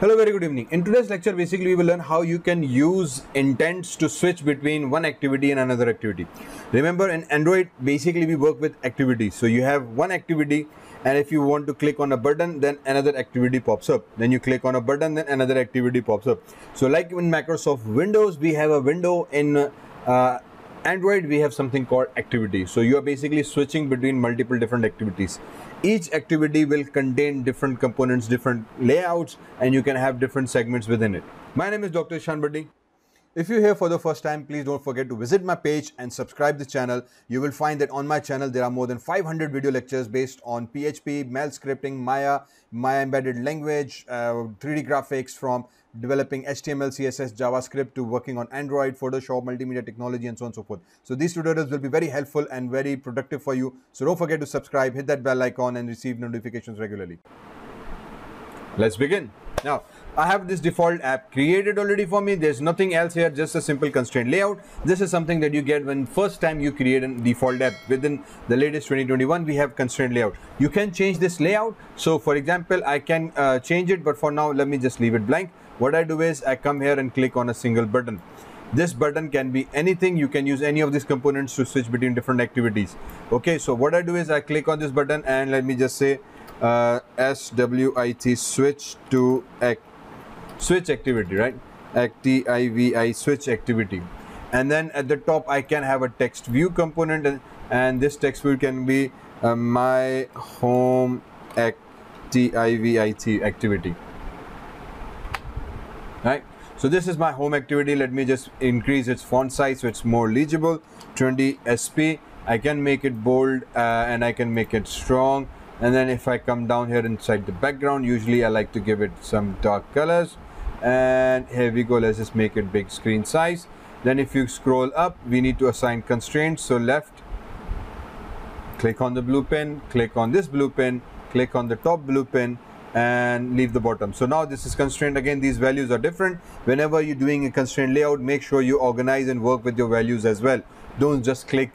Hello, very good evening. In today's lecture, basically we will learn how you can use intents to switch between one activity and another activity. Remember in Android, basically we work with activities. So you have one activity and if you want to click on a button, then another activity pops up. Then you click on a button, then another activity pops up. So like in Microsoft Windows, we have a window in uh, Android, we have something called activity. So you are basically switching between multiple different activities each activity will contain different components, different layouts, and you can have different segments within it. My name is Dr. Zeeshan Bhatti. If you're here for the first time, please don't forget to visit my page and subscribe the channel. You will find that on my channel, there are more than 500 video lectures based on PHP, MEL scripting, Maya, Maya embedded language, uh, 3D graphics from developing HTML, CSS, JavaScript to working on Android, Photoshop, multimedia technology, and so on and so forth. So these tutorials will be very helpful and very productive for you. So don't forget to subscribe, hit that bell icon and receive notifications regularly. Let's begin. Now, I have this default app created already for me. There's nothing else here, just a simple constraint layout. This is something that you get when first time you create a default app. Within the latest 2021, we have constraint layout. You can change this layout. So for example, I can uh, change it, but for now, let me just leave it blank. What I do is I come here and click on a single button. This button can be anything. You can use any of these components to switch between different activities. Okay, so what I do is I click on this button and let me just say uh, SWIT switch to act switch activity, right? Activi switch activity. And then at the top, I can have a text view component and, and this text view can be uh, my home activit activity, right? So this is my home activity. Let me just increase its font size so it's more legible. 20 SP. I can make it bold uh, and I can make it strong. And then if I come down here inside the background, usually I like to give it some dark colors and here we go let's just make it big screen size. Then if you scroll up we need to assign constraints. So left click on the blue pin click on this blue pin click on the top blue pin and leave the bottom. So now this is constraint. Again these values are different. Whenever you're doing a constraint layout make sure you organize and work with your values as well. Don't just click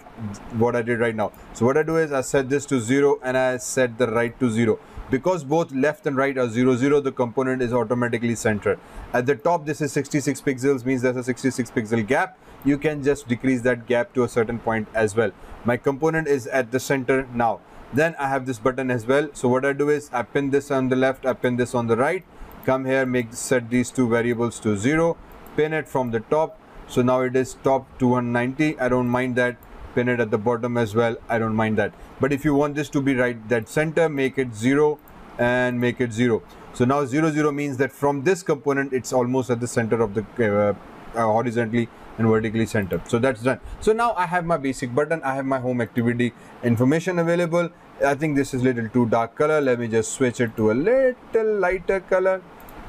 what I did right now. So what I do is I set this to zero and I set the right to zero because both left and right are 0 0 the component is automatically centered. At the top this is 66 pixels means there's a 66 pixel gap. You can just decrease that gap to a certain point as well. My component is at the center now. Then I have this button as well. So what I do is I pin this on the left I pin this on the right. Come here make set these two variables to 0 pin it from the top. So now it is top 290 I don't mind that pin it at the bottom as well. I don't mind that. But if you want this to be right that center make it 0 and make it 0 so now 0 0 means that from this component it's almost at the center of the uh, uh, horizontally and vertically center so that's done. So now I have my basic button. I have my home activity information available. I think this is little too dark color. Let me just switch it to a little lighter color.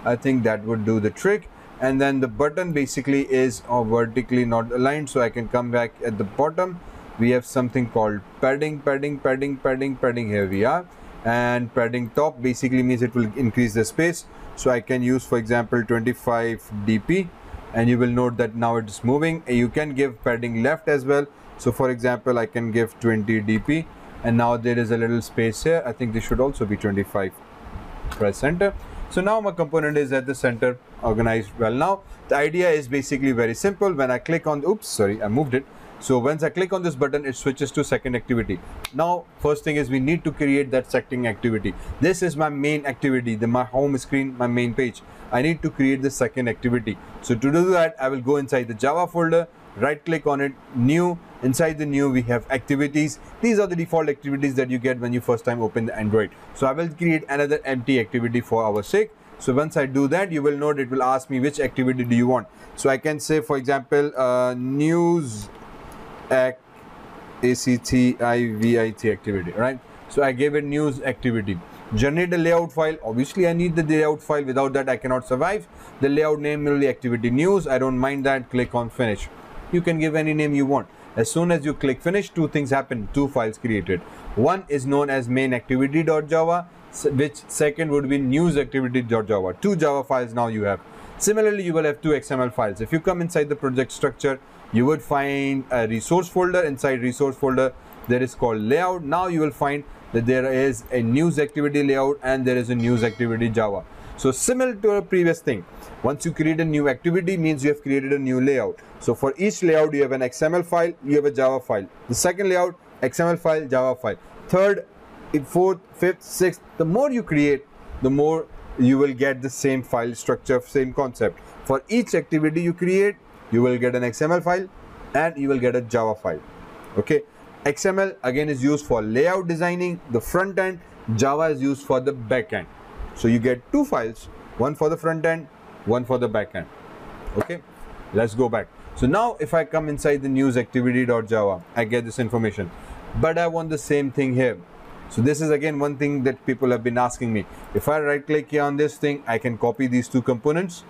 I think that would do the trick. And then the button basically is uh, vertically not aligned so I can come back at the bottom we have something called padding padding padding padding padding here we are and padding top basically means it will increase the space. So I can use for example 25 dp and you will note that now it's moving. You can give padding left as well. So for example I can give 20 dp and now there is a little space here. I think this should also be 25 press center so now my component is at the center organized well. Now the idea is basically very simple. When I click on oops sorry I moved it so once I click on this button, it switches to second activity. Now, first thing is we need to create that second activity. This is my main activity, the my home screen, my main page. I need to create the second activity. So to do that, I will go inside the Java folder, right click on it, new. Inside the new, we have activities. These are the default activities that you get when you first time open the Android. So I will create another empty activity for our sake. So once I do that, you will note it will ask me which activity do you want. So I can say, for example, uh, news act ACTIVIT activity, right? So I gave a news activity. Generate a layout file. Obviously, I need the layout file. Without that, I cannot survive. The layout name will be activity news. I don't mind that. Click on finish. You can give any name you want. As soon as you click finish, two things happen. Two files created. One is known as main activity.java, which second would be news activity.java. Two Java files now you have. Similarly, you will have two XML files. If you come inside the project structure, you would find a resource folder inside resource folder there is called layout now you will find that there is a news activity layout and there is a news activity java So similar to a previous thing, once you create a new activity means you have created a new layout. So for each layout, you have an XML file, you have a Java file. The second layout, XML file, Java file. Third, fourth, fifth, sixth, the more you create, the more you will get the same file structure, same concept. For each activity you create, you will get an XML file and you will get a Java file. Okay. XML again is used for layout designing, the front end. Java is used for the back end. So you get two files, one for the front end, one for the back end. Okay. Let's go back. So now if I come inside the news activity.java, I get this information. But I want the same thing here. So this is again one thing that people have been asking me. If I right click here on this thing, I can copy these two components.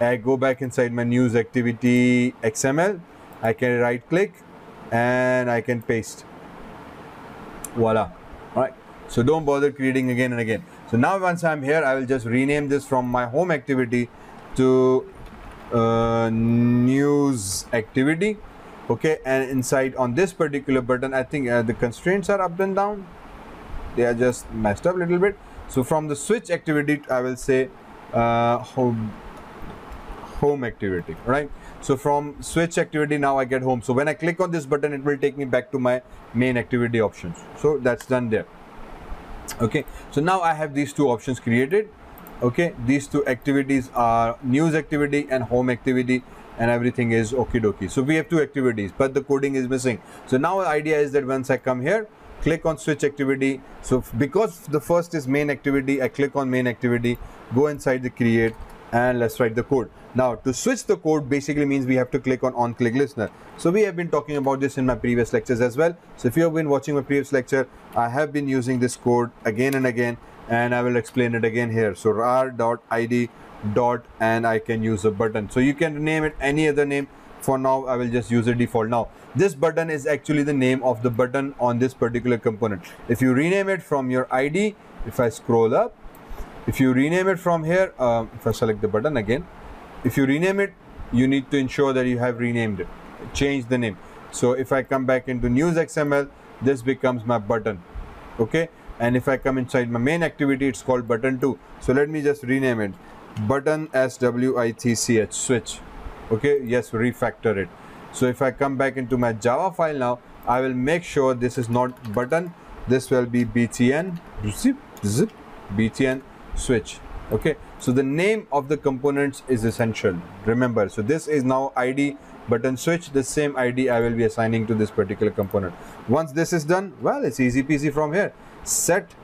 I go back inside my news activity XML. I can right click and I can paste. Voila. All right. So don't bother creating again and again. So now once I'm here, I will just rename this from my home activity to uh, news activity. Okay. And inside on this particular button, I think uh, the constraints are up and down they are just messed up a little bit so from the switch activity i will say uh, home home activity right? So from switch activity now i get home. So when i click on this button it will take me back to my main activity options. So that's done there. Okay. So now i have these two options created. Okay. These two activities are news activity and home activity and everything is okie dokie so we have two activities but the coding is missing. So now the idea is that once i come here click on switch activity. So because the first is main activity i click on main activity go inside the create and let's write the code. Now to switch the code basically means we have to click on on click listener. So we have been talking about this in my previous lectures as well. So if you have been watching my previous lecture i have been using this code again and again and i will explain it again here. So R dot id dot and i can use a button. So you can name it any other name. For now I will just use a default. Now this button is actually the name of the button on this particular component. If you rename it from your ID if I scroll up if you rename it from here uh, if I select the button again if you rename it you need to ensure that you have renamed it change the name. So if I come back into news XML this becomes my button okay? And if I come inside my main activity it's called button 2 so let me just rename it. Button switch switch okay? Yes refactor it. So if I come back into my Java file now I will make sure this is not button. This will be btn zip zip btn switch okay? So the name of the components is essential. Remember so this is now id button switch. The same id i will be assigning to this particular component. Once this is done well it's easy peasy from here. Set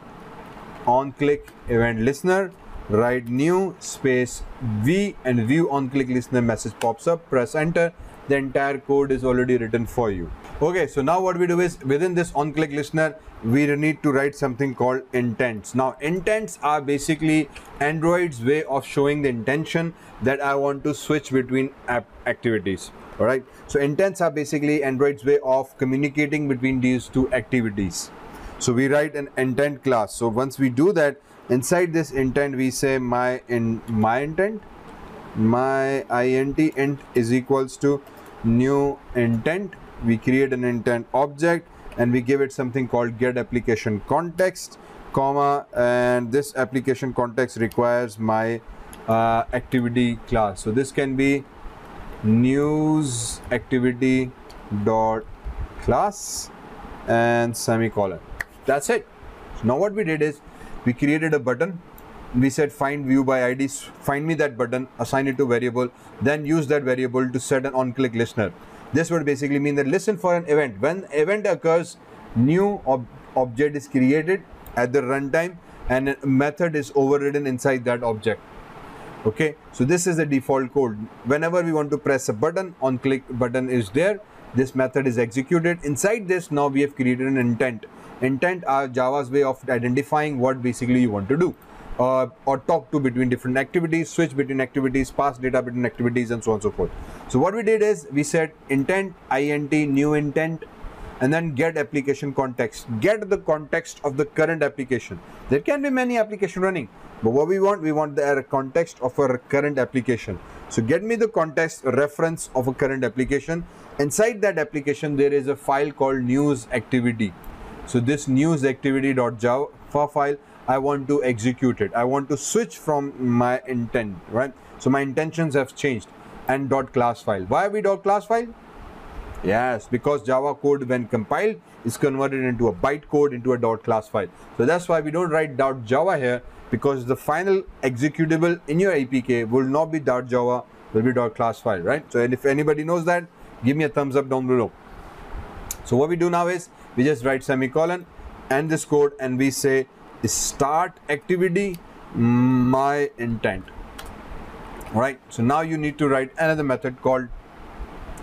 on click event listener write new space v and view on click listener message pops up press enter the entire code is already written for you. Okay so now what we do is within this on click listener we need to write something called intents. Now intents are basically android's way of showing the intention that i want to switch between app activities all right so intents are basically android's way of communicating between these two activities. So we write an intent class. So once we do that inside this intent we say my in my intent my int int is equals to new intent. We create an intent object and we give it something called get application context comma and this application context requires my uh, activity class. So this can be news activity dot class and semicolon. That's it. Now what we did is we created a button we said find view by id find me that button assign it to variable then use that variable to set an on click listener. This would basically mean that listen for an event. When event occurs new ob object is created at the runtime and a method is overridden inside that object. Okay? So this is the default code. Whenever we want to press a button on click button is there. This method is executed. Inside this now we have created an intent. Intent are Java's way of identifying what basically you want to do. Uh, or talk to between different activities, switch between activities, pass data between activities, and so on and so forth. So what we did is we said intent, int, new intent, and then get application context. Get the context of the current application. There can be many application running, but what we want, we want the context of our current application. So get me the context reference of a current application. Inside that application, there is a file called news activity. So this news activity.java file, I want to execute it. I want to switch from my intent, right? So my intentions have changed and dot class file. Why we dot class file? Yes, because Java code when compiled is converted into a bytecode into a dot class file. So that's why we don't write dot Java here because the final executable in your APK will not be dot Java, will be dot class file, right? So if anybody knows that, give me a thumbs up down below. So what we do now is we just write semicolon and this code and we say start activity my intent. Right so now you need to write another method called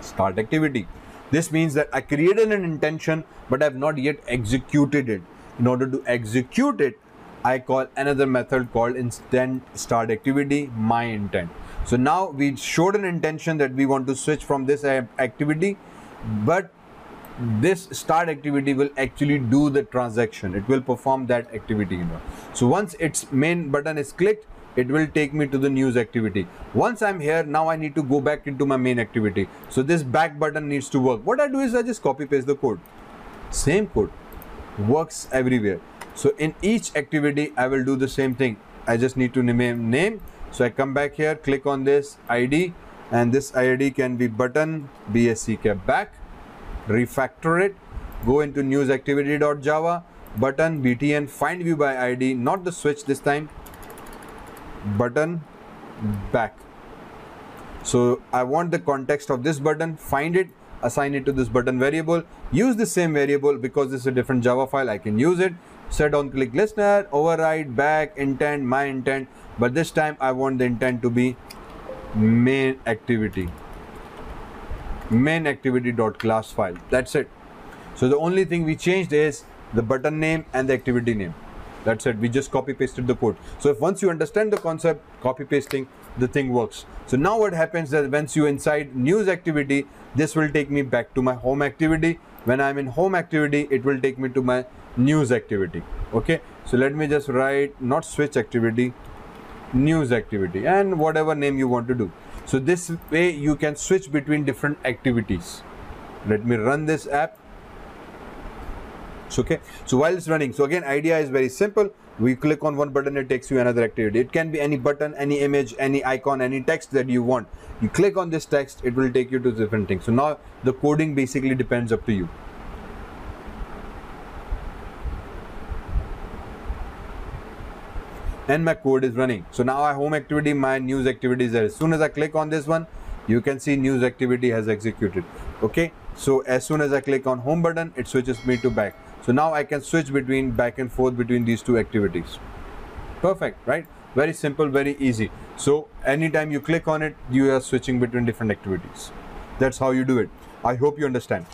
start activity. This means that I created an intention but I have not yet executed it. In order to execute it I call another method called intent start activity my intent. So now we showed an intention that we want to switch from this activity but this start activity will actually do the transaction. It will perform that activity you know. So once its main button is clicked it will take me to the news activity. Once i'm here now i need to go back into my main activity. So this back button needs to work. What i do is i just copy paste the code. Same code works everywhere. So in each activity i will do the same thing. I just need to name name so i come back here click on this id and this id can be button bsck back refactor it, go into newsActivity.java, button btn find view by id, not the switch this time, button back. So I want the context of this button, find it, assign it to this button variable, use the same variable because this is a different Java file, I can use it, set on click listener, override, back, intent, my intent, but this time I want the intent to be main activity main activity dot class file. That's it. So the only thing we changed is the button name and the activity name. That's it. We just copy pasted the code. So if once you understand the concept copy pasting the thing works. So now what happens that once you inside news activity this will take me back to my home activity. When i'm in home activity it will take me to my news activity. Okay? So let me just write not switch activity news activity and whatever name you want to do so this way you can switch between different activities. Let me run this app. So okay. So while it's running so again idea is very simple. We click on one button it takes you another activity. It can be any button any image any icon any text that you want. You click on this text it will take you to different things. So now the coding basically depends up to you and my code is running. So now I home activity, my news activity is there. As soon as I click on this one, you can see news activity has executed. Okay. So as soon as I click on home button, it switches me to back. So now I can switch between back and forth between these two activities. Perfect, right? Very simple, very easy. So anytime you click on it, you are switching between different activities. That's how you do it. I hope you understand.